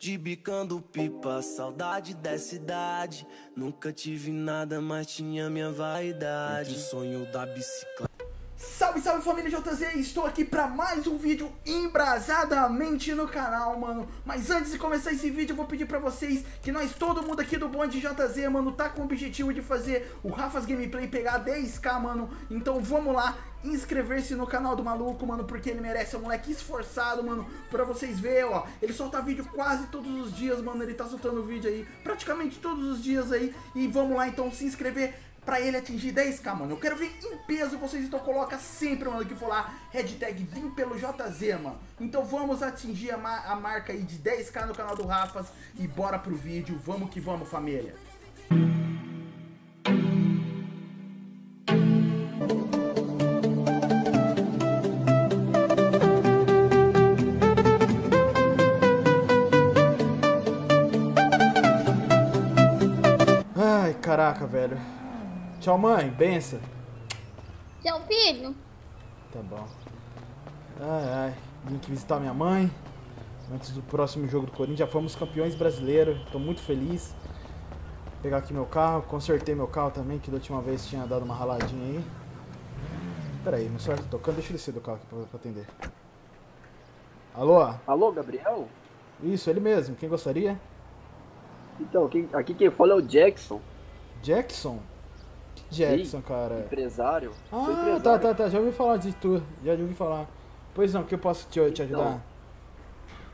De bicando pipa, saudade dessa idade. Nunca tive nada, mas tinha minha vaidade. O sonho da bicicleta. Salve, salve família JZ, estou aqui para mais um vídeo embrasadamente no canal, mano. Mas antes de começar esse vídeo eu vou pedir para vocês que nós, todo mundo aqui do Bonde JZ, mano, tá com o objetivo de fazer o Rafa's Gameplay pegar 10k, mano. Então vamos lá, inscrever-se no canal do maluco, mano, porque ele merece, é um moleque esforçado, mano Pra vocês verem, ó, ele solta vídeo quase todos os dias, mano, ele tá soltando vídeo aí praticamente todos os dias aí. E vamos lá então se inscrever pra ele atingir 10k, mano. Eu quero ver em peso vocês, então coloca sempre, mano, que for lá, hashtag Vim pelo JZ, mano. Então vamos atingir a, ma a marca aí de 10k no canal do Rafas e bora pro vídeo. Vamos que vamos, família. Ai, Tchau, mãe. Benção. Tchau, filho. Tá bom. Ai, ai. Vim aqui visitar minha mãe. Antes do próximo jogo do Corinthians. Já fomos campeões brasileiros. Tô muito feliz. Vou pegar aqui meu carro. Consertei meu carro também, que da última vez tinha dado uma raladinha aí. Pera aí, meu celular tá tocando. Deixa eu descer do carro aqui pra, pra atender. Alô? Alô, Gabriel? Isso, ele mesmo. Quem gostaria? Então, quem, aqui quem fala é o Jackson. Jackson? Jackson, cara. Empresário. Ah, empresário. tá, tá, tá. Já ouvi falar de tu. Já ouvi falar. Pois não, que eu posso te, te ajudar? Então.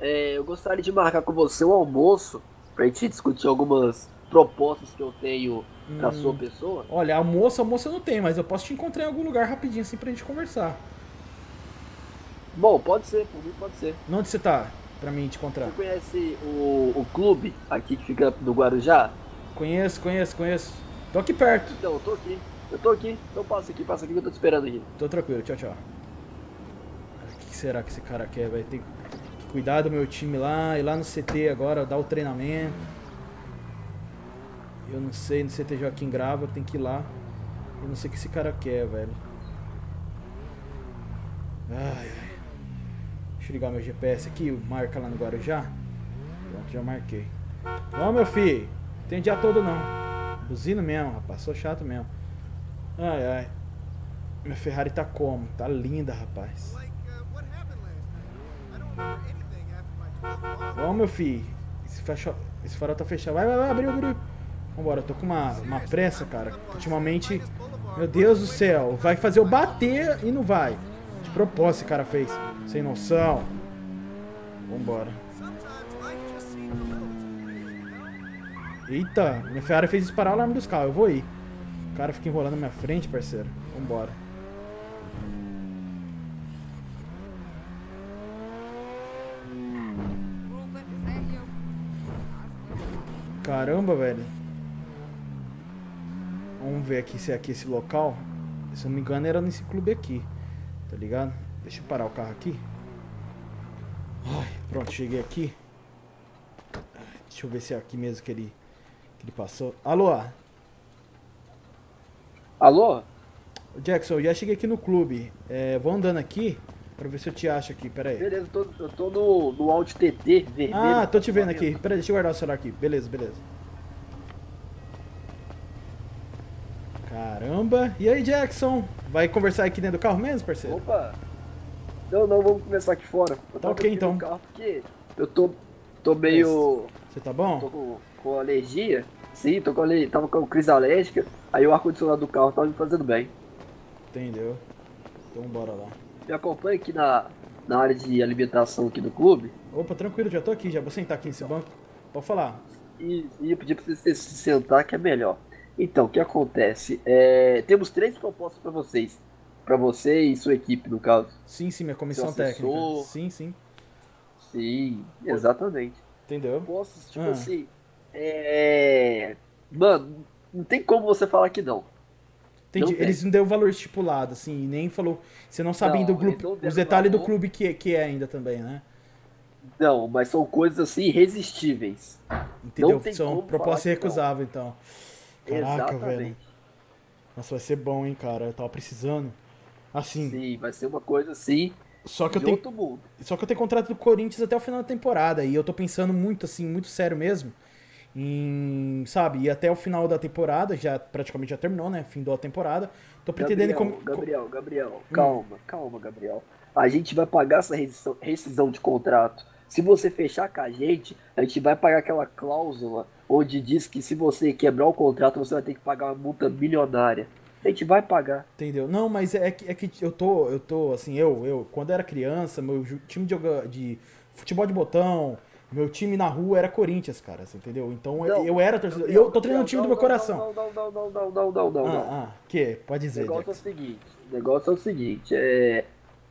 É, eu gostaria de marcar com você um almoço pra gente discutir algumas propostas que eu tenho pra Hum. sua pessoa. Olha, almoço, almoço eu não tenho, mas eu posso te encontrar em algum lugar rapidinho assim pra gente conversar. Bom, pode ser, por mim pode ser. Onde você tá? Pra mim te encontrar. Você conhece o, o clube aqui que fica no Guarujá? Conheço, conheço, conheço. Tô aqui perto. Então, eu tô aqui. Eu tô aqui. Então passa aqui, passa aqui que eu tô te esperando aqui. Tô tranquilo, tchau, tchau. O que será que esse cara quer? Vai ter que cuidar do meu time lá, ir lá no CT agora, dar o treinamento. Eu não sei, no CT Joaquim Grava, tem que ir lá. Eu não sei o que esse cara quer, velho. Ai, ai. Deixa eu ligar meu GPS aqui, marca lá no Guarujá. Pronto, já marquei. Vamos, meu filho. Tem dia todo não. Buzino mesmo, rapaz. Sou chato mesmo. Ai, ai. Minha Ferrari tá como? Tá linda, rapaz. Like, what happened last night? I don't remember anything after my 12th Vamos, meu filho. Esse, fecha... Esse farol tá fechado. Vai, vai, vai, abriu, abriu. Vambora, tô com uma, uma pressa, cara. Ultimamente, meu Deus do céu. Vai fazer eu bater e não vai. De propósito esse cara fez. Sem noção. Vambora. Eita, minha Ferrari fez disparar o alarme dos carros. Eu vou ir. O cara fica enrolando na minha frente, parceiro. Vambora. Caramba, velho. Vamos ver aqui se é aqui esse local. Se eu não me engano, era nesse clube aqui. Tá ligado? Deixa eu parar o carro aqui. Ai, pronto, cheguei aqui. Deixa eu ver se é aqui mesmo que ele, ele passou. Alô? Alô? Jackson, eu já cheguei aqui no clube. É, vou andando aqui pra ver se eu te acho aqui. Pera aí. Beleza, eu tô, eu tô no, no Alt TT vermelho. Ah, tô te vendo aqui. Pera aí, deixa eu guardar o celular aqui. Beleza, beleza. Caramba. E aí, Jackson? Vai conversar aqui dentro do carro mesmo, parceiro? Opa! Não, não, vamos começar aqui fora. Eu Tá ok, então. carro porque eu tô, tô meio. Você tá tô bom? com, com alergia. Sim, tô com ale... tava com crise alérgica. Aí o ar-condicionado do carro tava me fazendo bem. Entendeu. Então bora lá. Me acompanha aqui na, na área de alimentação aqui do clube. Opa, tranquilo, já tô aqui. Já vou sentar aqui nesse banco. Pode falar. E, e eu pedi pra você se sentar que é melhor. Então, o que acontece? É, temos três propostas pra vocês. Pra você e sua equipe, no caso. Sim, sim, minha comissão técnica. Sim, sim. Sim, exatamente. Entendeu? Propostas, tipo Ah. assim. É. Mano, não tem como você falar que não. Entendi. Não. Eles não deu valor estipulado, assim, e nem falou. Você não sabe Não, clube, os detalhes do valor. clube que, que é ainda também, né? Não, mas são coisas assim irresistíveis. Entendeu? São propostas recusáveis, então. Caraca, velho. Exatamente. Nossa, vai ser bom, hein, cara. Eu tava precisando. Assim, Sim, vai ser uma coisa assim. Só que eu tenho. Só que eu tenho contrato do Corinthians até o final da temporada e eu tô pensando muito assim, muito sério mesmo. Em, sabe, e até o final da temporada, já praticamente já terminou, né? Fim da temporada. Tô pretendendo Gabriel, como Gabriel, Gabriel, Hum. calma, calma, Gabriel. A gente vai pagar essa rescisão, rescisão de contrato. Se você fechar com a gente, a gente vai pagar aquela cláusula onde diz que se você quebrar o contrato, você vai ter que pagar uma multa milionária. A gente vai pagar. Entendeu? Não, mas é que, é que eu tô, eu tô, assim, eu, eu, quando era criança, meu time de, de futebol de botão, meu time na rua era Corinthians, cara, você entendeu? Então não, eu era torcedor. Eu tô treinando o time não, do meu coração. Não, não, não, não, não, não, não. Ah, ah que? Pode dizer. O negócio é o seguinte: o negócio é o seguinte. É...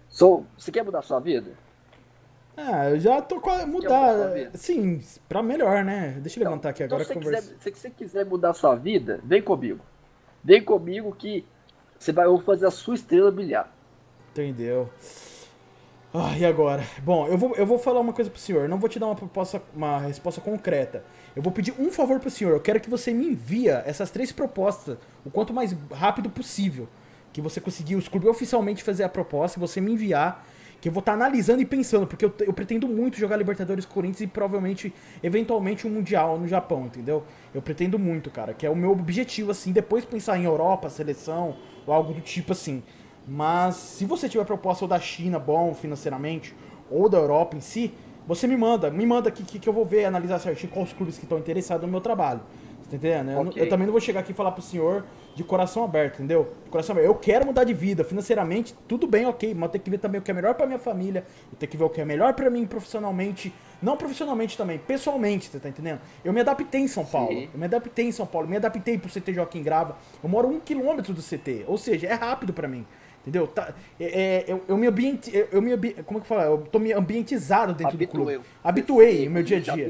Sou... Você quer mudar a sua vida? Ah, eu já tô quase. Mudar. mudar Sim, pra melhor, né? Deixa eu então, levantar aqui então agora. Se você, quiser, se você quiser mudar a sua vida, vem comigo. Vem comigo que você vai fazer a sua estrela brilhar. Entendeu? Ah, e agora? Bom, eu vou, eu vou falar uma coisa pro senhor. Não vou te dar uma proposta, uma resposta concreta. Eu vou pedir um favor pro senhor. Eu quero que você me envia essas três propostas o quanto mais rápido possível. Que você conseguir os clubes oficialmente fazer a proposta e você me enviar. Que eu vou estar analisando e pensando, porque eu, eu pretendo muito jogar Libertadores Corinthians e provavelmente, eventualmente, um Mundial no Japão, entendeu? Eu pretendo muito, cara, que é o meu objetivo, assim, depois pensar em Europa, seleção, ou algo do tipo assim. Mas se você tiver proposta ou da China bom financeiramente, ou da Europa em si, você me manda, me manda aqui que, que eu vou ver, analisar certinho quais os clubes que estão interessados no meu trabalho. Você tá entendendo? Eu, não- Ok. eu também não vou chegar aqui e falar pro senhor de coração aberto, entendeu? De coração aberto. Eu quero mudar de vida, financeiramente, tudo bem, ok, mas eu tenho que ver também o que é melhor pra minha família, eu tenho que ver o que é melhor pra mim profissionalmente, não profissionalmente também, pessoalmente, você tá entendendo? Eu me adaptei em São Paulo, Sim. eu me adaptei em São Paulo, me adaptei pro CT Joaquim Grava, eu moro um quilômetro do CT, ou seja, é rápido pra mim. Entendeu? Tá, é, é, eu, eu me ambiente. Eu, eu me Como é que fala? Eu tô me ambientizado dentro do clube. Habituei no meu dia a dia.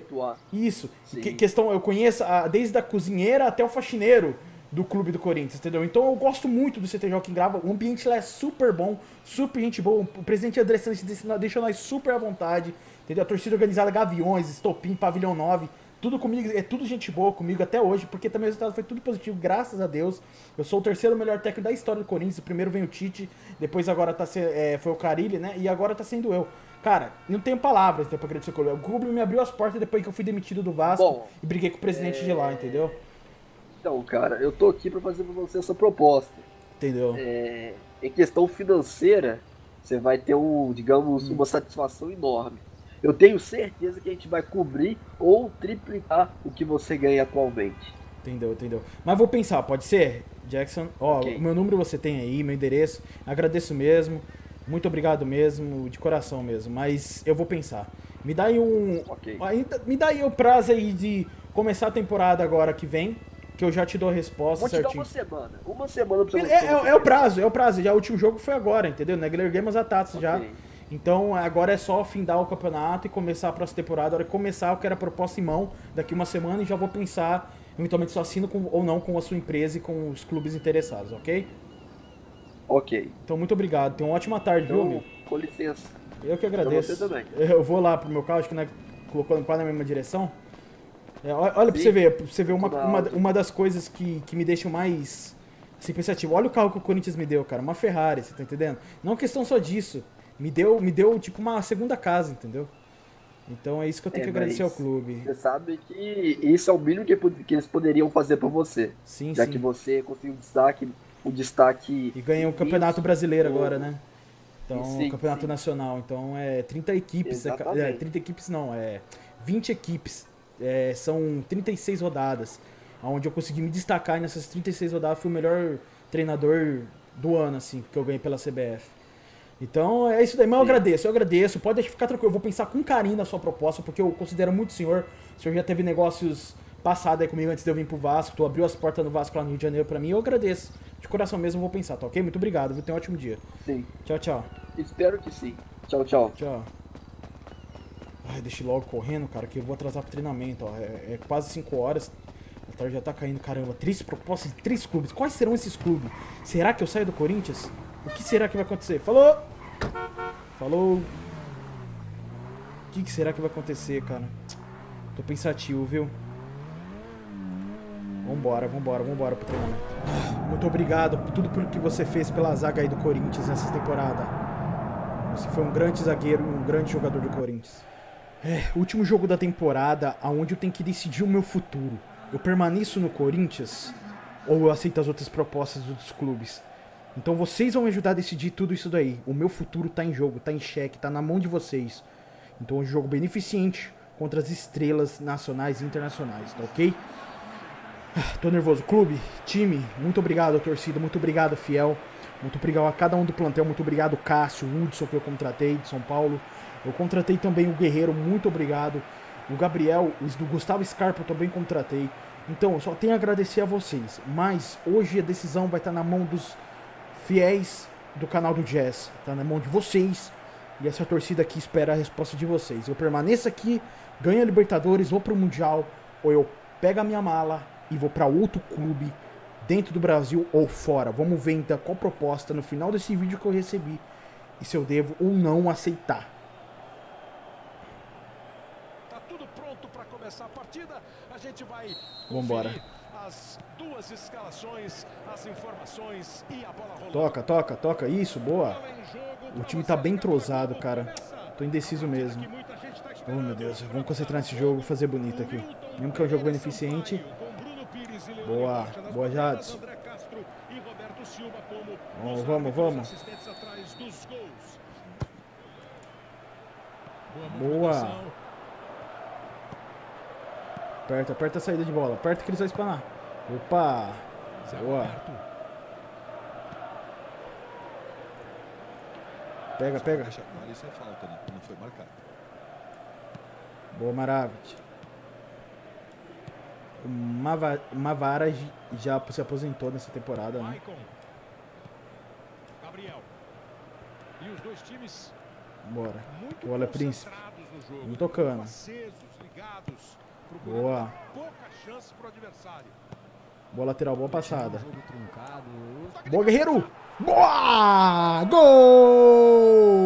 Isso. Que- questão, eu conheço a- desde a cozinheira até o faxineiro do clube do Corinthians, entendeu? Então eu gosto muito do CT Joaquim Grava. O ambiente lá é super bom, super gente boa. O presidente André deixa- deixa nós super à vontade, entendeu? A torcida organizada Gaviões, Estopim, Pavilhão 9. Tudo comigo, é tudo gente boa comigo até hoje, porque também o resultado foi tudo positivo, graças a Deus. Eu sou o terceiro melhor técnico da história do Corinthians. O primeiro vem o Tite, depois agora tá se- é, foi o Carilli, né? E agora tá sendo eu. Cara, não tenho palavras né, pra agradecer o clube. O clube me abriu as portas depois que eu fui demitido do Vasco Bom, e briguei com o presidente de lá, entendeu? Então, cara, eu tô aqui pra fazer pra você essa proposta. Entendeu? É, em questão financeira, você vai ter um, Hum. digamos, uma satisfação enorme. Eu tenho certeza que a gente vai cobrir ou triplicar o que você ganha atualmente. Entendeu, entendeu. Mas vou pensar, pode ser? Jackson, ó, Ok. o meu número você tem aí, meu endereço. Agradeço mesmo. Muito obrigado mesmo, de coração mesmo. Mas eu vou pensar. Me dá aí um. Ok. ainda- Me dá aí o prazo aí de começar a temporada agora que vem. Que eu já te dou a resposta Vou certinho. uma semana. Uma semana pra É, você. é- você é o prazo, é o prazo. Já o último jogo foi agora, entendeu? Na Guilherme Games a taça já. Então agora é só findar o campeonato e começar a próxima temporada. A hora que começar, eu quero a proposta em mão daqui uma semana e já vou pensar eventualmente se eu assino com- ou não com a sua empresa e com os clubes interessados, ok? Ok. Então muito obrigado. Tenha uma ótima tarde, viu, Então, amigo? com licença. Eu que agradeço. você também. Eu vou lá pro meu carro, acho que né, colocou quase na mesma direção. É, olha olha pra Sim. você ver, pra você ver uma, uma, uma das coisas que, que me deixam mais assim, pensativo. Olha o carro que o Corinthians me deu, cara. Uma Ferrari, você tá entendendo? Não questão só disso. Me deu, me deu tipo uma segunda casa, entendeu? Então é isso que eu tenho É, que agradecer ao clube. Você sabe que isso é o mínimo que, que eles poderiam fazer pra você. Sim, já sim. que você conseguiu um destaque, um destaque. E ganhei o Campeonato Brasileiro o- agora, né? Então, Sim, Campeonato sim. Nacional. Então, é 30 equipes. É, Exatamente. é, 30 equipes não, é 20 equipes. É, são 36 rodadas. Onde eu consegui me destacar e nessas 36 rodadas. Fui o melhor treinador do ano, assim, que eu ganhei pela CBF. Então, é isso daí. Mas eu Sim. agradeço, eu agradeço. Pode deixar ficar tranquilo. Eu vou pensar com carinho na sua proposta, porque eu considero muito o senhor. O senhor já teve negócios passados aí comigo antes de eu vir pro Vasco. Tu abriu as portas no Vasco lá no Rio de Janeiro pra mim. Eu agradeço. De coração mesmo, eu vou pensar, tá ok? Muito obrigado, viu? Tenha um ótimo dia. Sim. Tchau, tchau. Espero que sim. Tchau, tchau. Tchau. Ai, deixa logo correndo, cara, que eu vou atrasar pro treinamento, ó. É, é quase 5 horas. A tarde já tá caindo, caramba. Três propostas de três clubes. Quais serão esses clubes? Será que eu saio do Corinthians? O que será que vai acontecer? Falou! Falou! O que, será que vai acontecer, cara? Tô pensativo, viu? Vambora, vambora, vambora pro treinamento. Muito obrigado por tudo que você fez pela zaga aí do Corinthians nessa temporada. Você foi um grande zagueiro e um grande jogador do Corinthians. É, último jogo da temporada, aonde eu tenho que decidir o meu futuro. Eu permaneço no Corinthians ou eu aceito as outras propostas dos clubes? Então vocês vão me ajudar a decidir tudo isso daí. O meu futuro tá em jogo, tá em xeque, tá na mão de vocês. Então é um jogo beneficente contra as estrelas nacionais e internacionais, tá ok? Ah, Tô nervoso. Clube, time, muito obrigado, torcida, muito obrigado, fiel. Muito obrigado a cada um do plantel, muito obrigado, Cássio, Hudson, que eu contratei de São Paulo. Eu contratei também o Guerreiro, muito obrigado. O Gabriel, o Gustavo Scarpa eu também contratei. Então, eu só tenho a agradecer a vocês. Mas hoje a decisão vai estar na mão dos fiéis do canal do Jazz. Tá na mão de vocês. E essa torcida aqui espera a resposta de vocês. Eu permaneço aqui, ganho a Libertadores, vou pro Mundial, ou eu pego a minha mala e vou para outro clube dentro do Brasil ou fora. Vamos ver então qual proposta no final desse vídeo que eu recebi e se eu devo ou não aceitar. Tá tudo pronto para começar a partida. A gente vai Vambora. conferir as duas escalações, as informações e a bola rolando. Toca, toca, toca. Isso, boa. Jogo O time tá bem entrosado, cara. Tô indeciso mesmo. Tá Oh, meu Deus. Vamos concentrar nesse jogo, fazer bonito aqui. Mesmo que é um jogo beneficente. Boa, boa, Jadson. Vamos, os vamos, vamos. Boa. Aperta, aperta a saída de bola. Aperta que eles vão espanar. Opa! Zé. Roberto. Pega, pega. Claro, isso é falta, né? Não foi marcado. Boa, Maravit. O Mava- Mavara já se aposentou nessa temporada, né? Gabriel. E os dois times Bora. muito Bola, Príncipe. Vamos tocando. Acesos, ligados, procurando Boa. pouca chance pro adversário. Boa lateral, boa passada. Boa, Guerreiro! Boa! Gol!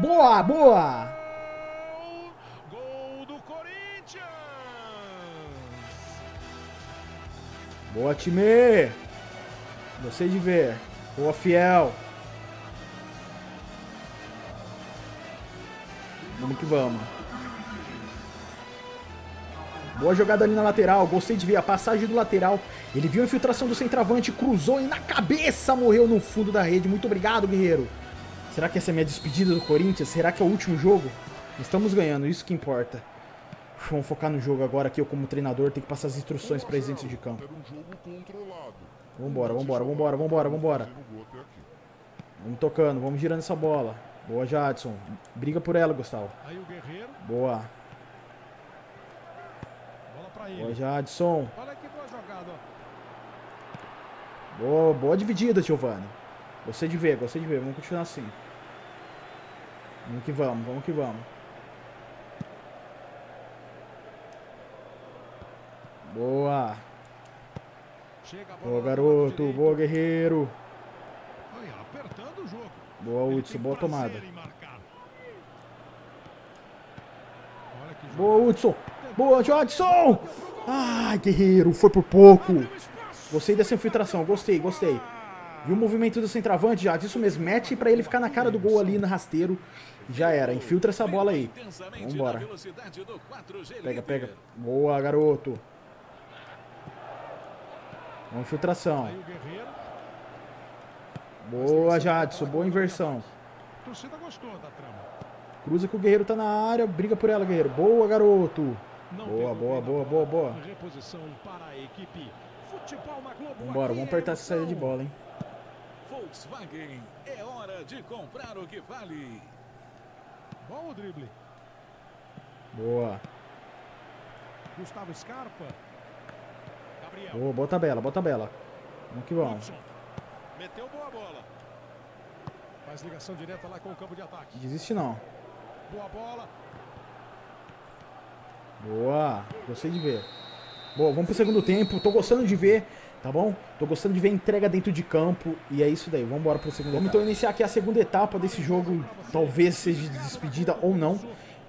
Boa, boa! Gol do Corinthians! Boa, time! Gostei de ver. Boa, fiel. Vamos que vamos. Boa jogada ali na lateral. Gostei de ver a passagem do lateral. Ele viu a infiltração do centroavante, cruzou e na cabeça morreu no fundo da rede. Muito obrigado, guerreiro. Será que essa é minha despedida do Corinthians? Será que é o último jogo? Estamos ganhando, isso que importa. Vamos focar no jogo agora aqui. Eu, como treinador, tenho que passar as instruções para eles dentro de campo. Vambora, vambora, vambora, vambora, vambora. Vamos tocando, vamos girando essa bola. Boa, Jadson. Briga por ela, Gustavo. Aí o Guerreiro, Boa. bola pra Boa. Jadson. Olha que boa jogada, ó. Boa, boa dividida, Giovanni. Gostei de ver, gostei de ver. Vamos continuar assim. Vamos que vamos, vamos que vamos. Boa. Boa, garoto. Boa, guerreiro. Boa, Hudson. Boa tomada. Boa, Hudson. Boa, Jadson. Ai, guerreiro. Foi por pouco. Gostei dessa infiltração. Gostei, gostei. E o movimento do centroavante, já isso mesmo, mete pra ele ficar na cara do gol ali no rasteiro. Já era, infiltra essa bola aí. Vambora. Pega, pega. Boa, garoto. Uma infiltração. Boa, Jadson. Boa inversão. Cruza que o Guerreiro tá na área. Briga por ela, Guerreiro. Boa, garoto. Boa, boa, boa, boa, boa. Reposição para a equipe. Futebol na Globo. Vambora, vamos é apertar essa saída de bola, hein. Volkswagen, é hora de comprar o que vale. Bom o drible. Boa. Gustavo Scarpa. Gabriel. Boa, boa tabela, boa tabela. Vamos que vamos. Meteu boa bola. Faz ligação direta lá com o campo de ataque. Desiste não. Boa bola. Boa, gostei de ver. Boa, vamos pro segundo tempo. Tô gostando de ver, tá bom? Tô gostando de ver a entrega dentro de campo. E é isso daí, vamos embora pro segundo Vamos então iniciar aqui a segunda etapa desse jogo. Talvez seja de despedida ou não.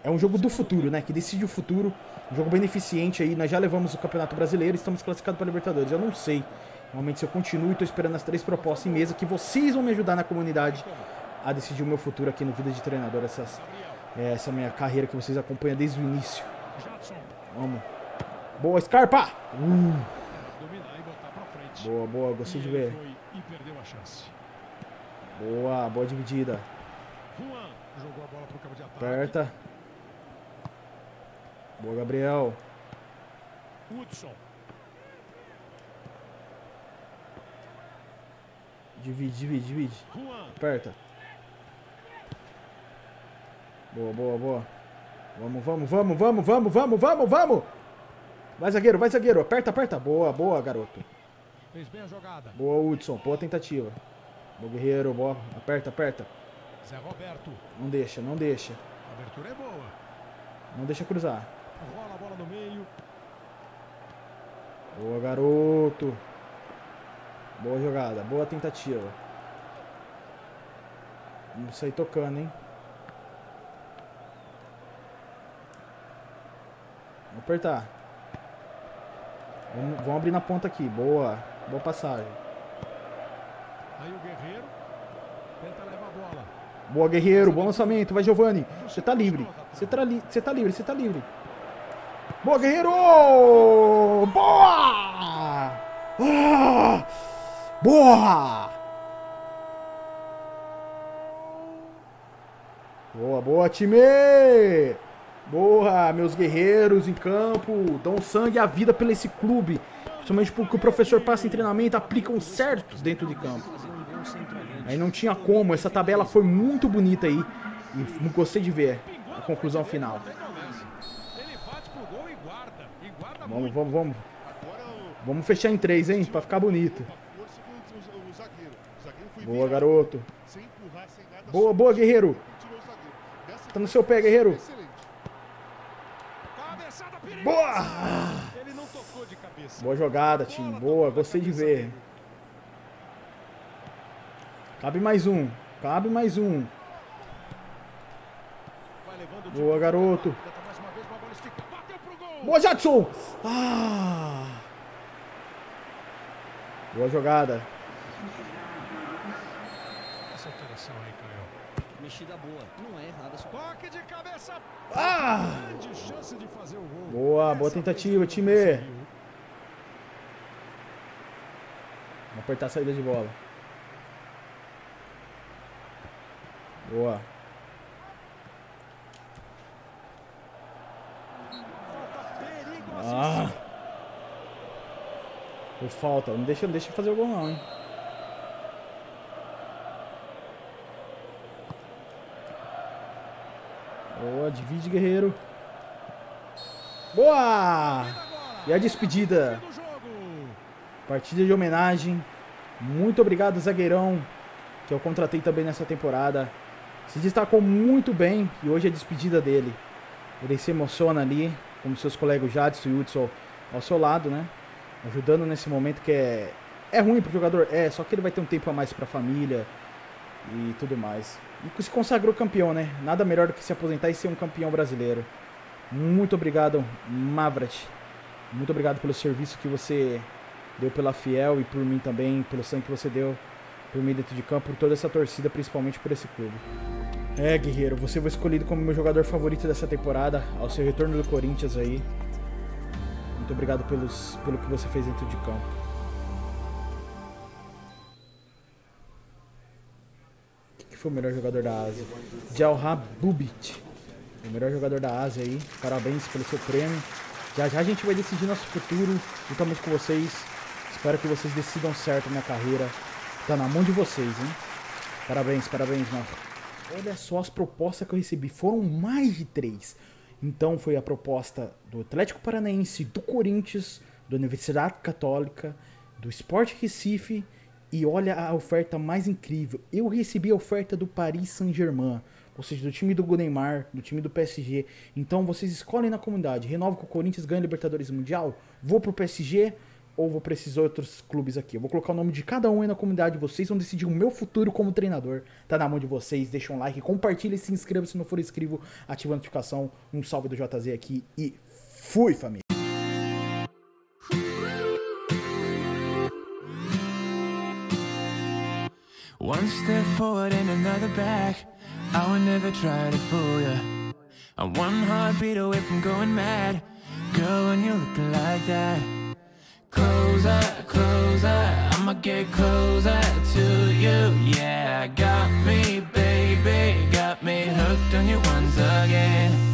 É um jogo do futuro, né? Que decide o futuro. Um jogo beneficente aí. Nós já levamos o Campeonato Brasileiro, estamos classificados para Libertadores. Eu não sei. Realmente, se eu continuo e tô esperando as três propostas em mesa, que vocês vão me ajudar na comunidade a decidir o meu futuro aqui no Vida de Treinador. Essas, é, essa minha carreira que vocês acompanham desde o início. Vamos. Boa, Scarpa! Uh, boa, boa, gostei de ver. Boa, boa dividida. Aperta. Boa, Gabriel. Hudson. Divide, divide, divide. Aperta. Boa, boa, boa. Vamos, vamos, vamos, vamos, vamos, vamos, vamos, vamos. Vai, zagueiro, vai, zagueiro. Aperta, aperta. Boa, boa, garoto. Fez bem a jogada. Boa, Hudson. Boa tentativa. Boa, guerreiro. Boa. Aperta, aperta. Zé Roberto. Não deixa, não deixa. A abertura é boa. Não deixa cruzar. Rola a bola no meio. Boa, garoto. Boa jogada. Boa tentativa. Vamos sair tocando, hein? Vamos apertar. Vamos, vamos abrir na ponta aqui. Boa. Boa passagem. Aí o Guerreiro. Tenta levar a bola. Boa, guerreiro. Bom lançamento. Vai, Giovanni. Você tá livre. Você tá, li você tá livre. Você tá livre. Boa, guerreiro! Boa! Ah! Boa! Boa, boa, time! Boa, meus guerreiros em campo. Dão sangue e a vida pelo esse clube. Principalmente porque o professor passa em treinamento, aplicam certos dentro de campo. Aí não tinha como, essa tabela foi muito bonita aí. E gostei de ver a conclusão final. Vamos, vamos, vamos. Vamos fechar em três, hein? Pra ficar bonito. Boa, garoto. Boa, boa, guerreiro. Tá no seu pé, guerreiro. Boa! Boa jogada, time. Boa, gostei de ver. Cabe mais um. Cabe mais um. Boa, garoto. Gol. Boa, Jadson! Ah! Boa jogada. Essa alteração aí, Caio. Mexida boa, não é errada. Toque de cabeça. Ah! Grande chance de fazer o gol. Boa, boa tentativa, time. Vamos apertar a saída de bola. Boa. Ah! Foi falta. Não deixa, não deixa fazer o gol não, hein? Boa, divide, guerreiro. Boa! E a despedida. Partida de homenagem. Muito obrigado, zagueirão, que eu contratei também nessa temporada. Se destacou muito bem e hoje é a despedida dele. Ele se emociona ali, como seus colegas Jadson e Hudson ao seu lado, né? Ajudando nesse momento que é, é ruim pro jogador, é, só que ele vai ter um tempo a mais pra família e tudo mais. Se consagrou campeão, né? Nada melhor do que se aposentar e ser um campeão brasileiro. Muito obrigado, Mavrat. Muito obrigado pelo serviço que você deu pela Fiel e por mim também, pelo sangue que você deu por mim dentro de campo, por toda essa torcida, principalmente por esse clube. É, guerreiro, você foi escolhido como meu jogador favorito dessa temporada, ao seu retorno do Corinthians aí. Muito obrigado pelos, pelo que você fez dentro de campo. Foi o melhor jogador da Ásia? Jalha Bubit. O melhor jogador da Ásia aí. Parabéns pelo seu prêmio. Já já a gente vai decidir nosso futuro juntamente com vocês. Espero que vocês decidam certo minha carreira. Tá na mão de vocês, hein? Parabéns, parabéns, mano. Olha só as propostas que eu recebi. Foram mais de três. Então foi a proposta do Atlético Paranaense, do Corinthians, da Universidade Católica, do Sport Recife. E olha a oferta mais incrível. Eu recebi a oferta do Paris Saint-Germain. Ou seja, do time do Neymar, do time do PSG. Então vocês escolhem na comunidade. Renovo com o Corinthians, ganha Libertadores Mundial. Vou pro PSG ou vou para esses outros clubes aqui. Eu vou colocar o nome de cada um aí na comunidade. Vocês vão decidir o meu futuro como treinador. Tá na mão de vocês. Deixa um like, compartilha e se inscreva se não for inscrito. Ativa a notificação. Um salve do JZ aqui e fui, família. One step forward and another back. I would never try to fool ya. I'm one heartbeat away from going mad. Girl, when you look like that. Closer, closer, I'ma get closer to you. Yeah, got me, baby, got me hooked on you once again.